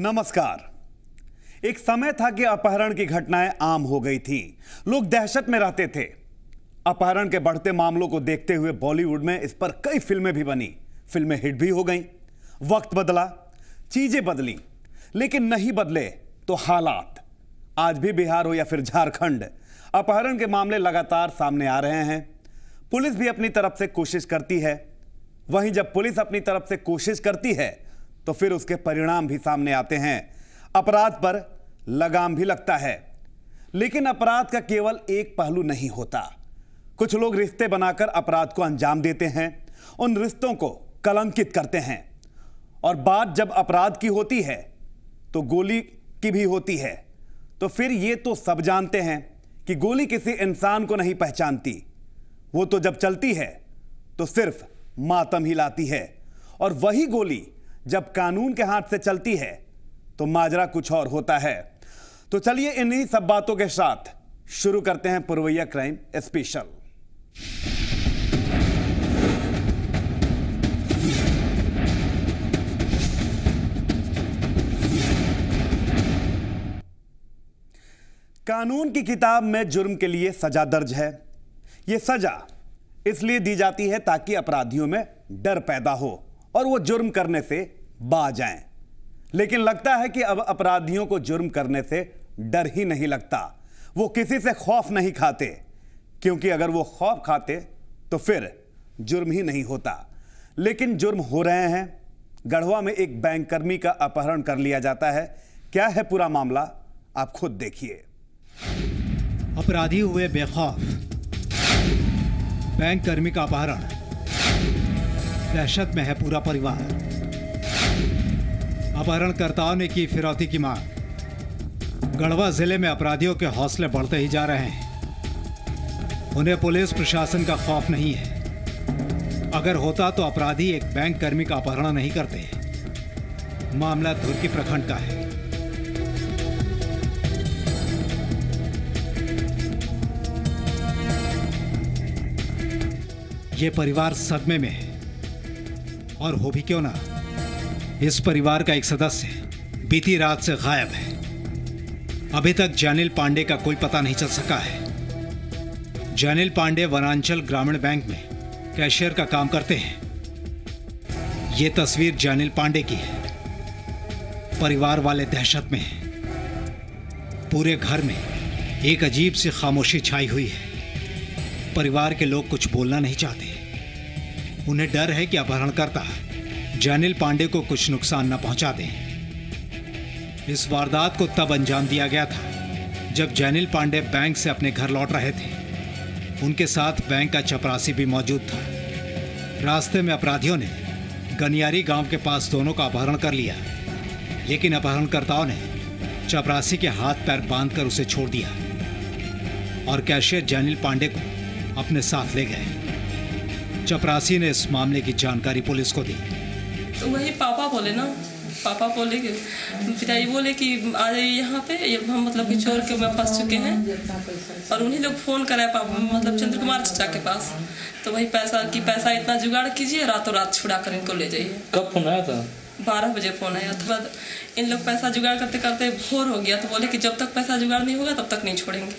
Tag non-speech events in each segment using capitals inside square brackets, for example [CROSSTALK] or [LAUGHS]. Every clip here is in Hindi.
नमस्कार। एक समय था कि अपहरण की घटनाएँ आम हो गई थी। लोग दहशत में रहते थे। अपहरण के बढ़ते मामलों को देखते हुए बॉलीवुड में इस पर कई फ़िल्में भी बनी। फ़िल्में हिट भी हो गईं। वक्त बदला, चीज़ें बदली, लेकिन नहीं बदले तो हालात। आज भी बिहार हो या फिर झारखंड, अपहरण के मामले लगातार सामने आ रहे हैं। पुलिस भी अपनी तरफ़ से कोशिश करती है। वहीं जब पुलिस अपनी तरफ़ से कोशिश करती है तो फिर उसके परिणाम भी सामने आते हैं। अपराध पर लगाम भी लगता है। लेकिन अपराध का केवल एक पहलू नहीं होता। कुछ लोग रिश्ते बनाकर अपराध को अंजाम देते हैं, उन रिश्तों को कलंकित करते हैं। और बात जब अपराध की होती है तो गोली की भी होती है। तो फिर ये तो सब जानते हैं कि गोली किसी इंसान को नहीं पहचानती। वो तो जब चलती है तो सिर्फ़ मातम ही लाती है। और वही गोली जब कानून के हाथ से चलती है तो माजरा कुछ और होता है। तो चलिए इन्हीं सब बातों के साथ शुरू करते हैं पुरवैया क्राइम स्पेशल। कानून की किताब में जुर्म के लिए सजा दर्ज है। यह सजा इसलिए दी जाती है ताकि अपराधियों में डर पैदा हो और वो जुर्म करने से बा जाएँ। लेकिन लगता है कि अब अपराधियों को जुर्म करने से डर ही नहीं लगता। वो किसी से खौफ नहीं खाते, क्योंकि अगर वो खौफ खाते तो फिर जुर्म ही नहीं होता। लेकिन जुर्म हो रहे हैं। गढ़वा में एक बैंक कर्मी का अपहरण कर लिया जाता है। क्या है पूरा मामला? आप खुद देखिए। अपराधी हुए बेखौफ। बैंक कर्मी का अपहरण। दहशत में है पूरा परिवार। अपहरणकर्ताओं ने की फिरौती की मांग गढ़वा ज़िले में अपराधियों के हौसले बढ़ते ही जा रहे हैं। उन्हें पुलिस प्रशासन का खौफ नहीं है। अगर होता तो अपराधी एक बैंक कर्मी का अपहरण नहीं करते। मामला धुरकी प्रखंड का है। ये परिवार सदमे में है। और हो भी क्यों ना? इस परिवार का एक सदस्य बीती रात से गायब है। अभी तक जैनिल पांडे का कोई पता नहीं चल सका है। जैनिल पांडे वनांचल ग्रामीण बैंक में कैशियर का काम करते हैं। ये तस्वीर जैनिल पांडे की है। परिवार वाले दहशत में हैं। पूरे घर में एक अजीब सी खामोशी छाई हुई है। परिवार के लोग कुछ बोलना नहीं चाहते। उन्हें डर है कि अपहरणकर्ता जैनिल पांडे को कुछ नुकसान न पहुँचा दें इस वारदात को तब अंजाम दिया गया था, जब जैनिल पांडे बैंक से अपने घर लौट रहे थे। उनके साथ बैंक का चपरासी भी मौजूद था। रास्ते में अपराधियों ने गनियारी गाँव के पास दोनों का अपहरण कर लिया, लेकिन अपहरणकर्ताओं ने चपरासी के हाथ पैर बांधकर उसे छोड़ दिया और कैशियर जैनिल पांडे को अपने साथ ले गए। चपरासी ने इस मामले की जानकारी पुलिस को दी। तो वही पापा बोले ना पापा बोले कि पिताजी बोले कि आ जाइए यहाँ पे हम मतलब कि चोर के में फंस चुके हैं। और उन्हीं लोग फ़ोन कराए पापा मतलब चंद्र कुमार चाचा के पास। तो वही पैसा कि पैसा इतना जुगाड़ कीजिए रातों रात छुड़ा कर इनको ले जाइए। कब फ़ोन आया था? बारह बजे फ़ोन आया उसके बाद इन लोग पैसा जुगाड़ करते करते भोर हो गया। तो बोले कि जब तक पैसा जुगाड़ नहीं होगा तब तक नहीं छोड़ेंगे।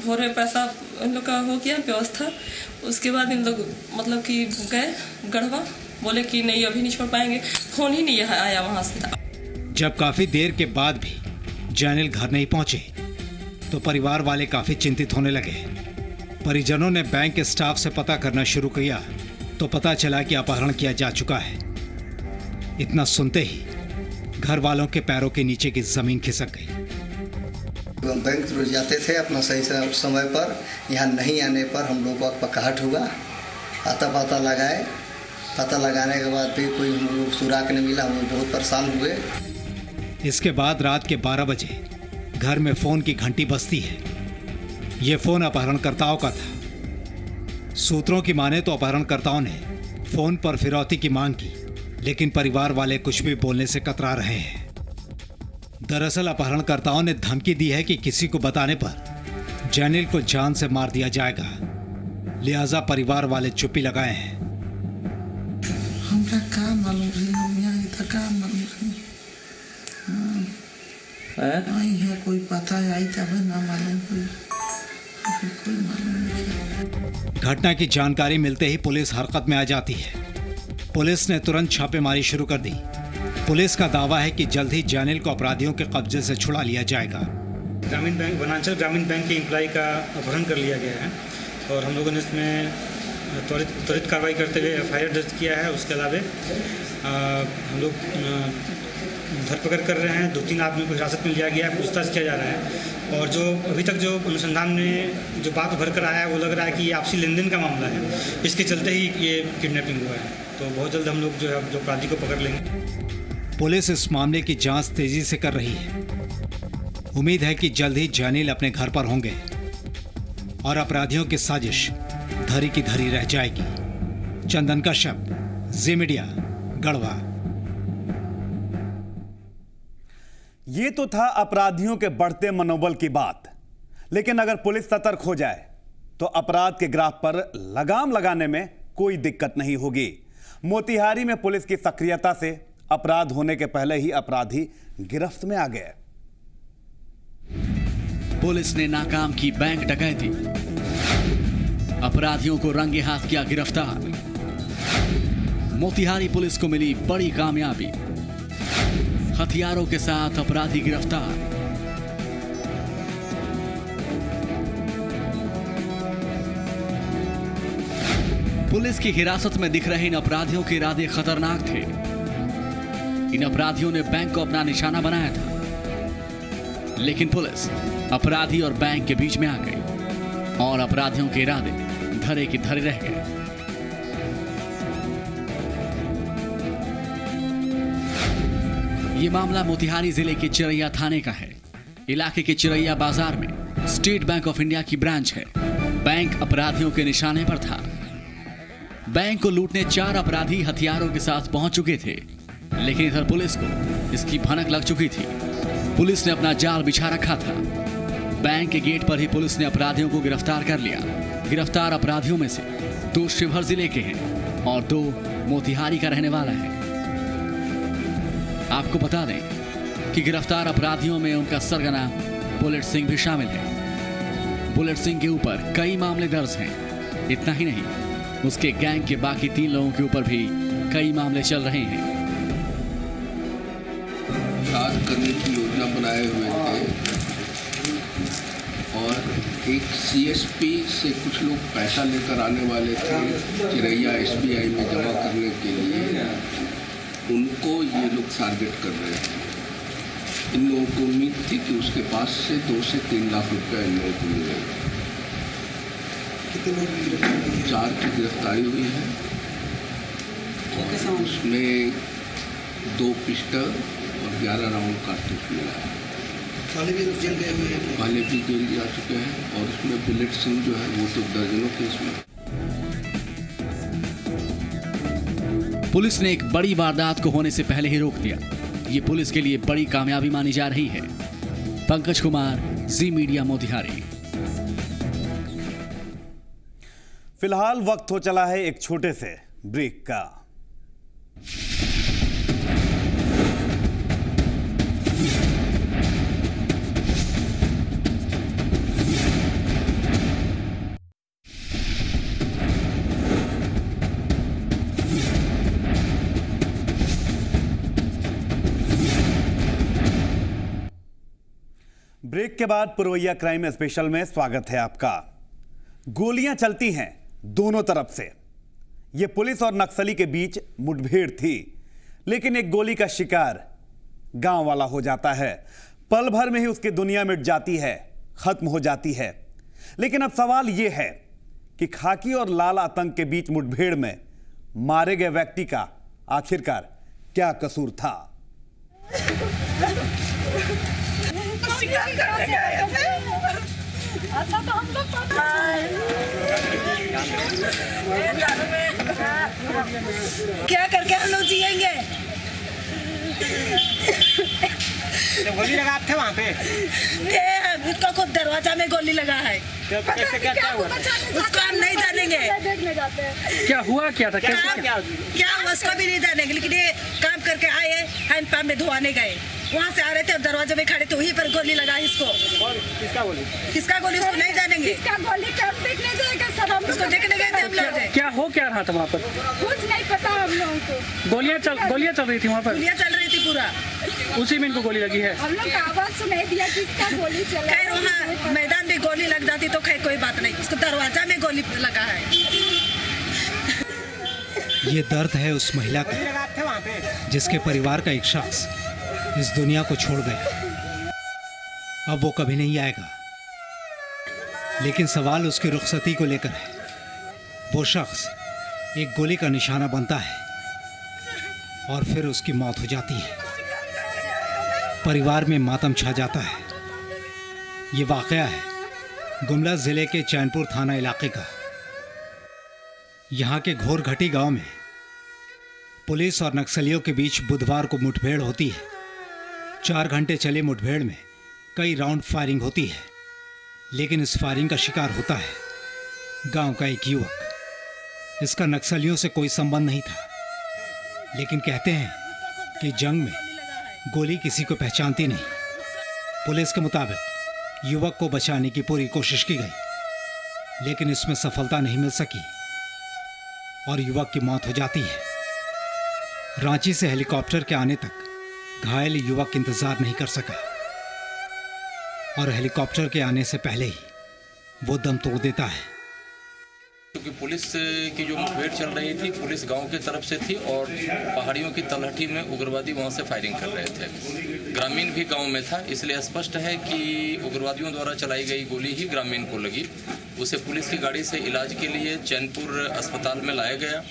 भोर में पैसा इन लोग का हो गया व्यवस्था। उसके बाद इन लोग मतलब कि गए गढ़वा। बोले कि नहीं अभी नहीं छोड़ पाएँगे। फ़ोन ही नहीं आया वहाँ से। जब काफ़ी देर के बाद भी जैनिल घर नहीं पहुँचे तो परिवार वाले काफ़ी चिंतित होने लगे। परिजनों ने बैंक के स्टाफ से पता करना शुरू किया तो पता चला कि अपहरण किया जा चुका है। इतना सुनते ही घर वालों के पैरों के नीचे की ज़मीन खिसक गई। बैंक रोज जाते थे अपना सही समय पर। यहाँ नहीं आने पर हम लोग का पकाहट हुआ। आता पाता लगाए पता लगाने के बाद भी कोई सुराग नहीं मिला, हम बहुत परेशान हुए। इसके बाद रात के 12 बजे घर में फ़ोन की घंटी बजती है। ये फ़ोन अपहरणकर्ताओं का था। सूत्रों की माने तो अपहरणकर्ताओं ने फ़ोन पर फिरौती की मांग की, लेकिन परिवार वाले कुछ भी बोलने से कतरा रहे हैं। दरअसल अपहरणकर्ताओं ने धमकी दी है कि किसी को बताने पर जैनिल को जान से मार दिया जाएगा। लिहाजा परिवार वाले चुप्पी लगाए हैं। घटना की जानकारी मिलते ही पुलिस हरकत में आ जाती है। पुलिस ने तुरंत छापेमारी शुरू कर दी। पुलिस का दावा है कि जल्द ही जैनिल को अपराधियों के कब्जे से छुड़ा लिया जाएगा। ग्रामीण बैंक, वनांचल ग्रामीण बैंक के एम्प्लॉय का अपहरण कर लिया गया है और हम लोगों ने इसमें त्वरित त्वरित कार्रवाई करते हुए एफआईआर दर्ज किया है। उसके अलावा हम लोग धरपकड़ कर रहे हैं। दो तीन आदमी को हिरासत में लिया गया है, पूछताछ किया जा रहा है। और जो, अभी तक जो अनुसंधान में जो बात भर कर आया है, वो लग रहा है कि ये आपसी लेन देन का मामला है। इसके चलते ही ये किडनैपिंग हुआ है। तो बहुत जल्द हम लोग जो है, जो अपराधी को पकड़ लेंगे। पुलिस इस मामले की जाँच तेज़ी से कर रही है। उम्मीद है कि जल्द ही जैनिल अपने घर पर होंगे। और अपराधियों की साजिश धरी की धरी रह जाएगी। चंदन कश्यप जी मीडिया गढ़वा। ये तो था अपराधियों के बढ़ते मनोबल की बात। लेकिन अगर पुलिस सतर्क हो जाए तो अपराध के ग्राफ पर लगाम लगाने में कोई दिक्कत नहीं होगी। मोतिहारी में पुलिस की सक्रियता से अपराध होने के पहले ही अपराधी गिरफ्त में आ गए। पुलिस ने नाकाम की बैंक डकैती। अपराधियों को रंगे हाथ किया गिरफ़्तार। मोतिहारी पुलिस को मिली बड़ी कामयाबी। हथियारों के साथ अपराधी गिरफ़्तार। पुलिस की हिरासत में दिख रहे इन अपराधियों के इरादे खतरनाक थे। इन अपराधियों ने बैंक को अपना निशाना बनाया था। लेकिन पुलिस अपराधी और बैंक के बीच में आ गई और अपराधियों के इरादे धरे की धरे रह गए। ये मामला मोतिहारी ज़िले के चिरैया थाने का है। इलाके के चिरैया बाज़ार में स्टेट बैंक ऑफ़ इंडिया की ब्रांच है। बैंक अपराधियों के निशाने पर था। बैंक को लूटने चार अपराधी हथियारों के साथ पहुँच चुके थे, लेकिन इधर पुलिस को इसकी भनक लग चुकी थी। पुलिस ने अपना जाल बिछा रखा था। बैंक के गेट पर ही पुलिस ने अपराधियों को गिरफ़्तार कर लिया। गिरफ़्तार अपराधियों में से दो शिवहर ज़िले के हैं और दो मोतिहारी का रहने वाला है। आपको बता दें कि गिरफ़्तार अपराधियों में उनका सरगना बुलेट सिंह भी शामिल है। बुलेट सिंह के ऊपर कई मामले दर्ज हैं। इतना ही नहीं, उसके गैंग के बाकी तीन लोगों के ऊपर भी कई मामले चल रहे हैं। करने की योजना बनाए हुए थे और एक सीएसपी से कुछ लोग पैसा लेकर आने वाले थे चिरैया एसबीआई में जमा करने के लिए। उनको ये लोग टारगेट कर रहे थे इन लोगों को उम्मीद थी कि उसके पास से दो से तीन लाख रुपए इन लोगों को मिलेगा चार की गिरफ्तारी हुई है। और उसमें दो पिस्टल और ग्यारह राउंड कारतूस मिला है पहले भी जेल गए हुए हैं। पहले भी जेल जा चुके हैं और उसमें बुलेट सिंह जो है वो तो दर्जनों केस में पुलिस ने एक बड़ी वारदात को होने से पहले ही रोक दिया। ये पुलिस के लिए बड़ी कामयाबी मानी जा रही है। पंकज कुमार जी मीडिया मोतिहारी। फ़िलहाल वक्त हो चला है एक छोटे से ब्रेक का। ब्रेक के बाद पुरवैया क्राइम स्पेशल में स्वागत है आपका। गोलियाँ चलती हैं दोनों तरफ़ से। यह पुलिस और नक्सली के बीच मुठभेड़ थी, लेकिन एक गोली का शिकार गाँव वाला हो जाता है। पल भर में ही उसकी दुनिया मिट जाती है, खत्म हो जाती है। लेकिन अब सवाल यह है कि खाकी और लाल आतंक के बीच मुठभेड़ में मारे गए व्यक्ति का आखिरकार क्या कसूर था? गए थे ऐसा तो हम लोग पता क्या करके हम लोग जिएँगे गोली लगा थे वहाँ पे ये उसका खुद दरवाज़ा में गोली लगा है कैसे क्या क्या? हुआ उसको हम नहीं जानेंगे क्या हुआ क्या था क्या क्या हुआ उसको भी नहीं जानेंगे लेकिन ये काम करके आए हैंड पंप में धोआने गए। वहाँ से आ रहे थे अब दरवाजे में खड़े थे वहीं पर गोली लगा इसको। किसका गोली? किसका गोली उसको नहीं जानेंगे। किसका गोली? कब देखने जाएगा सर हम उसको देखने गए थे हम लोग। क्या हो क्या रहा था वहाँ पर? कुछ नहीं पता हम लोगों को। गोलियाँ चल गोलियाँ चल रही थी वहाँ पर? गोलियाँ चल रही थी पूरा। उसी में इनको गोली लगी है। हम लोग आवाज़ सुनाई दिया किसका गोली चला? [LAUGHS] खैर वहाँ मैदान में गोली लग जाती तो खैर कोई बात नहीं। उसको दरवाज़ा में गोली लगा है। ये दर्द है उस महिला का जिसके परिवार का एक शख्स इस दुनिया को छोड़ गया अब वो कभी नहीं आएगा। लेकिन सवाल उसकी रुखसती को लेकर है। वो शख्स एक गोली का निशाना बनता है और फिर उसकी मौत हो जाती है। परिवार में मातम छा जाता है। ये वाकया है गुमला ज़िले के चैनपुर थाना इलाके का। यहाँ के घोरघटी गाँव में पुलिस और नक्सलियों के बीच बुधवार को मुठभेड़ होती है। चार घंटे चले मुठभेड़ में। कई राउंड फायरिंग होती है। लेकिन इस फायरिंग का शिकार होता है। गाँव का एक युवक। इसका नक्सलियों से कोई संबंध नहीं था। लेकिन कहते हैं कि जंग में गोली किसी को पहचानती नहीं। पुलिस के मुताबिक युवक को बचाने की पूरी कोशिश की गई। लेकिन इसमें सफलता नहीं मिल सकी और युवक की मौत हो जाती है। रांची से हेलीकॉप्टर के आने तक घायल युवक इंतज़ार नहीं कर सका। और हेलीकॉप्टर के आने से पहले ही वो दम तोड़ देता है। क्योंकि पुलिस की जो मुठभेड़ चल रही थी, पुलिस गाँव की तरफ़ से थी और पहाड़ियों की तलहटी में उग्रवादी वहाँ से फायरिंग कर रहे थे। ग्रामीण भी गाँव में था, इसलिए स्पष्ट है कि उग्रवादियों द्वारा चलाई गई गोली ही ग्रामीण को लगी। उसे पुलिस की गाड़ी से इलाज के लिए चैनपुर अस्पताल में लाया गया।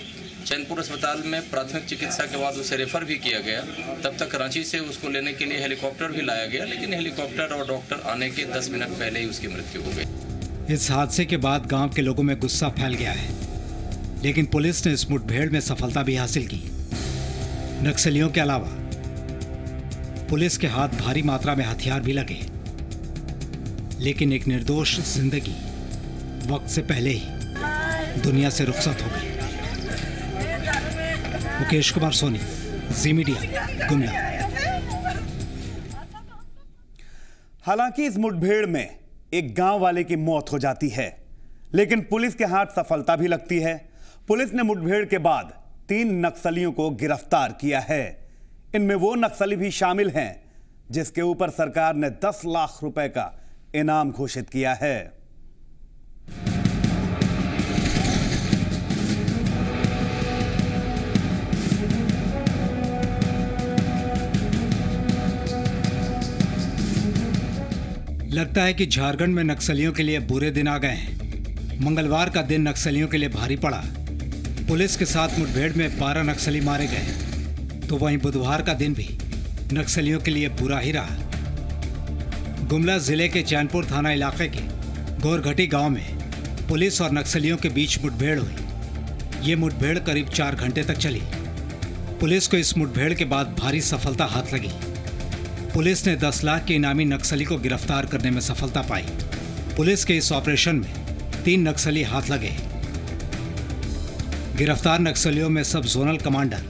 चैनपुर अस्पताल में प्राथमिक चिकित्सा के बाद उसे रेफर भी किया गया। तब तक रांची से उसको लेने के लिए हेलीकॉप्टर भी लाया गया, लेकिन हेलीकॉप्टर और डॉक्टर आने के 10 मिनट पहले ही उसकी मृत्यु हो गई। इस हादसे के बाद गाँव के लोगों में गुस्सा फैल गया है। लेकिन पुलिस ने इस मुठभेड़ में सफलता भी हासिल की। नक्सलियों के अलावा, पुलिस के हाथ भारी मात्रा में हथियार भी लगे। लेकिन एक निर्दोष ज़िंदगी वक्त से पहले ही दुनिया से रुखसत हो गई। मुकेश कुमार सोनी, जी मीडिया, गुमला। हालाँकि इस मुठभेड़ में एक गाँव वाले की मौत हो जाती है, लेकिन पुलिस के हाथ सफलता भी लगती है। पुलिस ने मुठभेड़ के बाद तीन नक्सलियों को गिरफ़्तार किया है। इनमें वो नक्सली भी शामिल हैं, जिसके ऊपर सरकार ने 10 लाख रुपए का इनाम घोषित किया है। लगता है कि झारखंड में नक्सलियों के लिए बुरे दिन आ गए हैं। मंगलवार का दिन नक्सलियों के लिए भारी पड़ा। पुलिस के साथ मुठभेड़ में बारह नक्सली मारे गए तो वहीं बुधवार का दिन भी नक्सलियों के लिए बुरा ही रहा। गुमला ज़िले के चैनपुर थाना इलाके के गोरघटी गाँव में पुलिस और नक्सलियों के बीच मुठभेड़ हुई। ये मुठभेड़ करीब चार घंटे तक चली। पुलिस को इस मुठभेड़ के बाद भारी सफलता हाथ लगी। पुलिस ने 10 लाख के इनामी नक्सली को गिरफ़्तार करने में सफलता पाई। पुलिस के इस ऑपरेशन में तीन नक्सली हाथ लगे। गिरफ़्तार नक्सलियों में sub zonal commander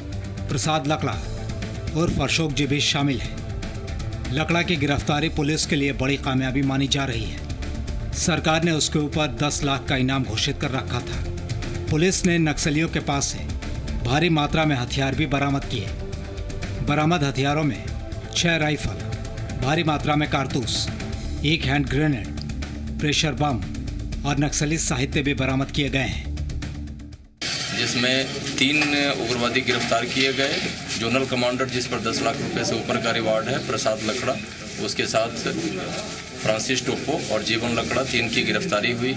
Prasad Lakra उर्फ़ Ashok ji भी शामिल हैं। लकड़ा की गिरफ्तारी पुलिस के लिए बड़ी कामयाबी मानी जा रही है। सरकार ने उसके ऊपर 10 लाख का इनाम घोषित कर रखा था। पुलिस ने नक्सलियों के पास से भारी मात्रा में हथियार भी बरामद किए। बरामद हथियारों में छह राइफल, भारी मात्रा में कारतूस, एक हैंड ग्रेनेड प्रेशर बम और नक्सली साहित्य भी बरामद किए गए हैं। जिसमें तीन उग्रवादी गिरफ़्तार किए गए। जोनल कमांडर जिस पर 10 लाख रुपए से ऊपर का रिवार्ड है, प्रसाद लकड़ा, उसके साथ फ्रांसिस टोपो और जीवन लकड़ा तीन की गिरफ्तारी हुई।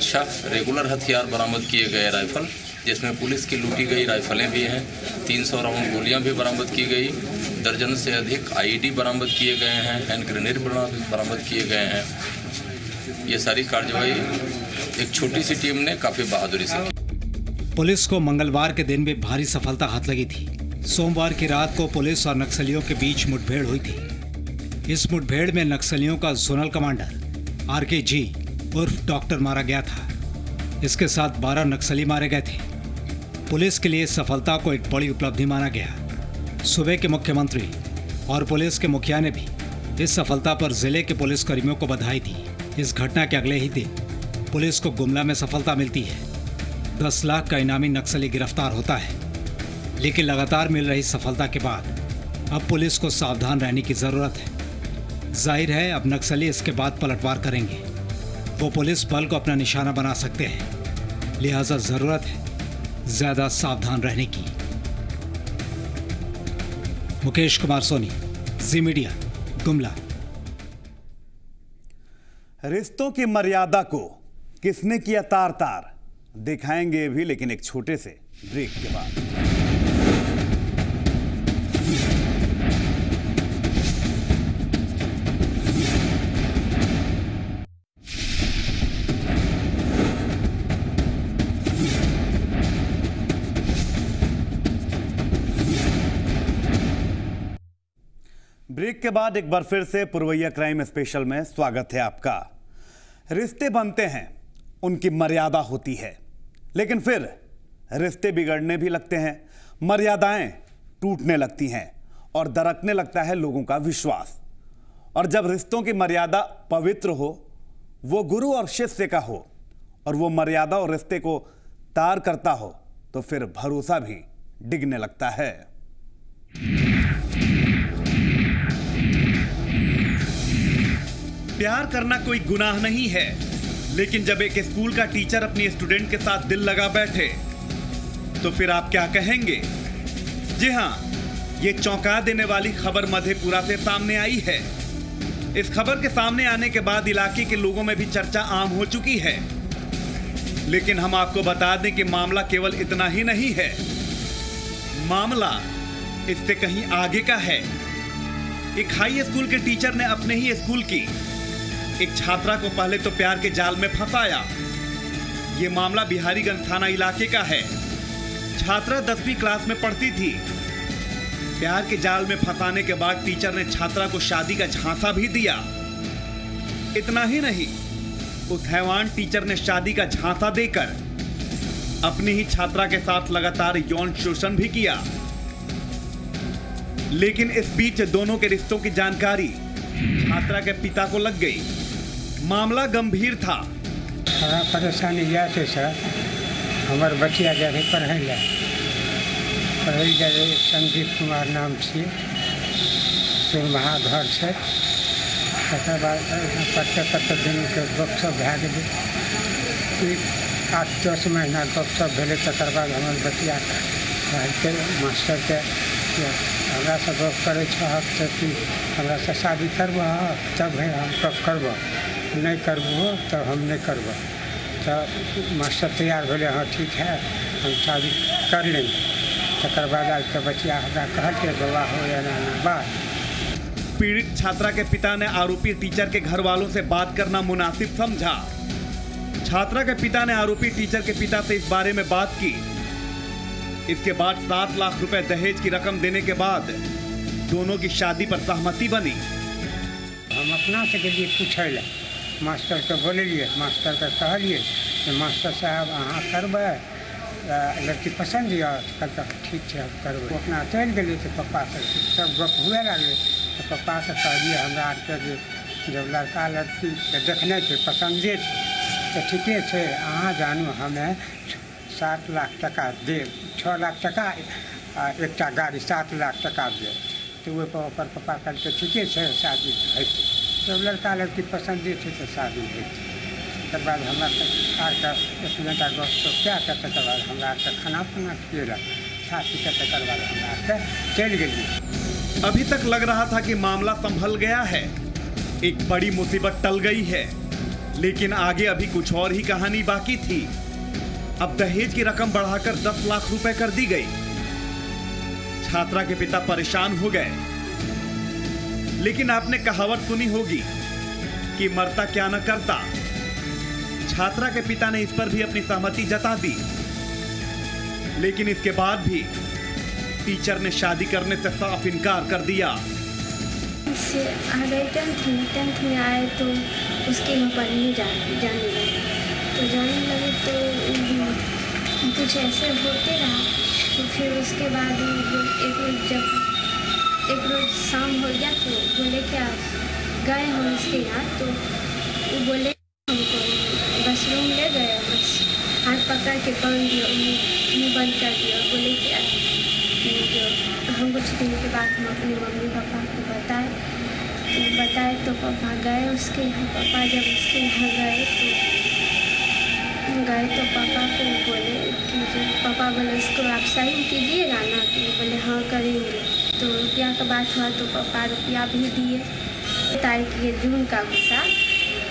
छह रेगुलर हथियार बरामद किए गए राइफल जिसमें पुलिस की लूटी गई राइफलें भी हैं। 300 राउंड गोलियाँ भी बरामद की गई। दर्जन से अधिक आईडी बरामद किए गए हैं, हैंड ग्रेनेड बरामद किए गए हैं। ये सारी कार्रवाई एक छोटी सी टीम ने काफ़ी बहादुरी से की। पुलिस को मंगलवार के दिन भी भारी सफलता हाथ लगी थी। सोमवार की रात को पुलिस और नक्सलियों के बीच मुठभेड़ हुई थी। इस मुठभेड़ में नक्सलियों का जोनल कमांडर, आर के जी उर्फ़ डॉक्टर मारा गया था। इसके साथ बारह नक्सली मारे गए थे। पुलिस के लिए सफलता को एक बड़ी उपलब्धि माना गया। सूबे के मुख्यमंत्री और पुलिस के मुखिया ने भी इस सफलता पर ज़िले के पुलिस कर्मियों को बधाई दी। इस घटना के अगले ही दिन पुलिस को गुमला में सफलता मिलती है। दस लाख का इनामी नक्सली गिरफ़्तार होता है। लेकिन लगातार मिल रही सफलता के बाद अब पुलिस को सावधान रहने की ज़रूरत है। ज़ाहिर है, अब नक्सली इसके बाद पलटवार करेंगे। वो पुलिस बल को अपना निशाना बना सकते हैं। लिहाजा ज़रूरत है ज़्यादा सावधान रहने की। मुकेश कुमार सोनी, जी मीडिया, गुमला। रिश्तों की मर्यादा को किसने किया तार तार दिखाएँगे भी, लेकिन एक छोटे से ब्रेक के बाद। के बाद एक बार फिर से पुरवैया क्राइम स्पेशल में स्वागत है आपका। रिश्ते बनते हैं, उनकी मर्यादा होती है। लेकिन फिर रिश्ते बिगड़ने भी लगते हैं, मर्यादाएँ टूटने लगती हैं और दरकने लगता है लोगों का विश्वास। और जब रिश्तों की मर्यादा पवित्र हो, वो गुरु और शिष्य का हो और वो मर्यादा और रिश्ते को तार करता हो तो फिर भरोसा भी डिगने लगता है। प्यार करना कोई गुनाह नहीं है। लेकिन जब एक स्कूल का टीचर अपनी स्टूडेंट के साथ दिल लगा बैठे तो फिर आप क्या कहेंगे? जी हाँ ये चौंका देने वाली खबर मधेपुरा से सामने आई है। इस खबर के सामने आने के बाद इलाके के लोगों में भी चर्चा आम हो चुकी है। लेकिन हम आपको बता दें कि मामला केवल इतना ही नहीं है। मामला इससे कहीं आगे का है। एक हाई स्कूल के टीचर ने अपने ही स्कूल की एक छात्रा को पहले तो प्यार के जाल में फंसाया। ये मामला बिहारीगंज थाना इलाके का है। छात्रा दसवीं क्लास में पढ़ती थी। प्यार के जाल में फंसाने के बाद टीचर ने छात्रा को शादी का झांसा भी दिया। इतना ही नहीं, उस हैवान टीचर ने शादी का झांसा देकर अपनी ही छात्रा के साथ लगातार यौन शोषण भी किया। लेकिन इस बीच दोनों के रिश्तों की जानकारी छात्रा के पिता को लग गई। मामला गंभीर था। बड़ा परेशानी यह छै सर, हमर बचिया जाइ रहै पढ़ै लए पढ़ै जाइ रहै संदीप कुमार नाम छियै सुरमहा घर छै। तकर बाद पढ़ते पढ़ते दुनूके गपशप भए गेलै। आठ दस महीना गपशप भेलै, तकर बाद हमर बचिया कहलकै, मास्टरके कि हमरा से गप करै छहक तऽ कि हमरा से शादी करबह तब हम गप करबह नहीं करबहो तब हम नहीं करबह तो मास्टर तैयार भेले हाँ ठीक है हम शादी कर लेंगे। तकर बाद आज के बचिया हमरा कहलकै बाबा हो या ना ना बात। पीड़ित छात्रा के पिता ने आरोपी टीचर के घर वालों से बात करना मुनासिब समझा। छात्रा के पिता ने आरोपी टीचर के पिता से इस बारे में बात की। इसके बाद सात लाख रुपए दहेज की रकम देने के बाद दोनों की शादी पर सहमति बनी। हम अपना से पूछै लए मास्टर के बोलिए मास्टर के कहलिए मास्टर साहब, अहाँ करबै। लड़की पसंद यऽ कहलकै, ठीक छै, हम अपना चलि गेलिए तऽ पप्पा से सब गप हुए लगलै। तऽ पप्पा से हमरा आरके जे जब लड़का लड़की के देखने छै पसंदे छै, तऽ ठीके छै, अहाँ जानू, हमें सात लाख टका देब। छओ लाख टका, आ गाड़ी सात लाख टका देब। तऽ ओहिपर ओकर पप्पा कहलकै, ठीके छै, शादी हेतै जब लड़का लड़की पसंदे छै तऽ शादी हेतै तकर बाद हमरा एक घंटा गपशप कए कऽ तकर बाद हमरा आरके खाना पीना खिएलक खा पी कऽ तकर बाद हमरा आरके चलि गेलिए अभी तक लग रहा था कि मामला संभल गया है। एक बड़ी मुसीबत टल गई है। लेकिन आगे अभी कुछ और ही कहानी बाकी थी। अब दहेज की रकम बढ़ाकर 10 लाख रुपए कर दी गई। छात्रा के पिता परेशान हो गए। लेकिन आपने कहावत सुनी होगी कि मरता क्या न करता। छात्रा के पिता ने इस पर भी अपनी सहमति जता दी। लेकिन इसके बाद भी टीचर ने शादी करने से साफ़ इनकार कर दिया। टेंथ में टेंथ में आए तो उसके यहाँ पढ़ने जा, जाने लगे। तो जाने लगे तो कुछ ऐसे होते रहा तो फिर उसके बाद एक जब एक रोज शाम हो गया तो बोले, क्या गए हम उसके यहाँ तो वो बोले, हमको बस रूम ले गए, बस हाथ पकड़ के बाँध दिया मुँह बंद कर दिया। बोले क्या जो हम कुछ दिन के बाद हम अपने मम्मी पापा को बताए तो बताए तो पापा गए उसके यहाँ। पापा जब उसके यहाँ गए तो गए तो पापा को बोले कि जो पापा बोले उसको आप साइन कीजिएगा ना? तो बोले हाँ करेंगे। तो रुपया का बात हुआ तो पापा रुपया भी दिए। तारीख ये जून का गुस्सा।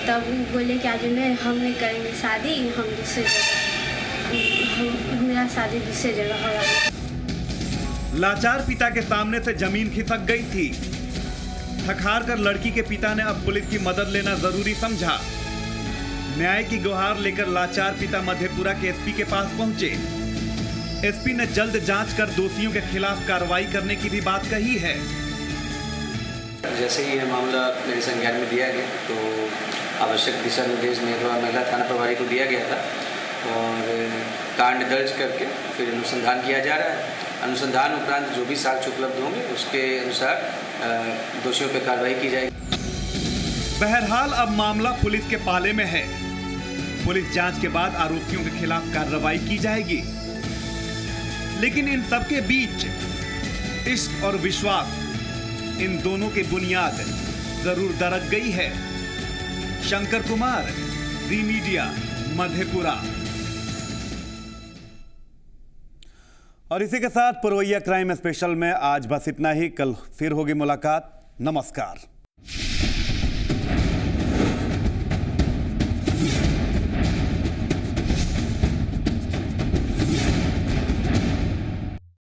तब वो बोले कि आज नहीं हम नहीं करेंगे शादी, हम दूसरे जगह मेरा शादी दूसरे जगह होगा लाचार पिता के सामने से ज़मीन खिसक गई थी। थकहार कर लड़की के पिता ने अब पुलिस की मदद लेना ज़रूरी समझा। न्याय की गुहार लेकर लाचार पिता मधेपुरा के एसपी के पास पहुँचे। एसपी ने जल्द जाँच कर दोषियों के खिलाफ कार्रवाई करने की भी बात कही है। जैसे ही यह मामला मेरे संज्ञान में दिया गया तो आवश्यक दिशा निर्देश महिला थाना प्रभारी को दिया गया था और कांड दर्ज करके फिर अनुसंधान किया जा रहा है। अनुसंधान उपरांत जो भी साक्ष्य उपलब्ध होंगे उसके अनुसार दोषियों पर कार्रवाई की जाएगी। बहरहाल अब मामला पुलिस के पाले में है। पुलिस जाँच के बाद आरोपियों के खिलाफ कार्रवाई की जाएगी। लेकिन इन सबके बीच इश्क और विश्वास, इन दोनों की बुनियाद ज़रूर दरक गई है। शंकर कुमार जी मीडिया, मधेपुरा। और इसी के साथ पुरवैया क्राइम स्पेशल में आज बस इतना ही। कल फिर होगी मुलाकात। नमस्कार।